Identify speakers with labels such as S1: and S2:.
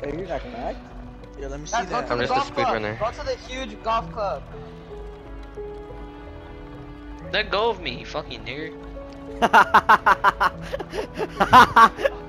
S1: Hey, you're not cracked.
S2: Yeah, let me see
S3: Guys,
S2: that.
S4: I'm just a speedrunner.
S3: Go to the huge golf club.
S5: Let go of me, you fucking nigger.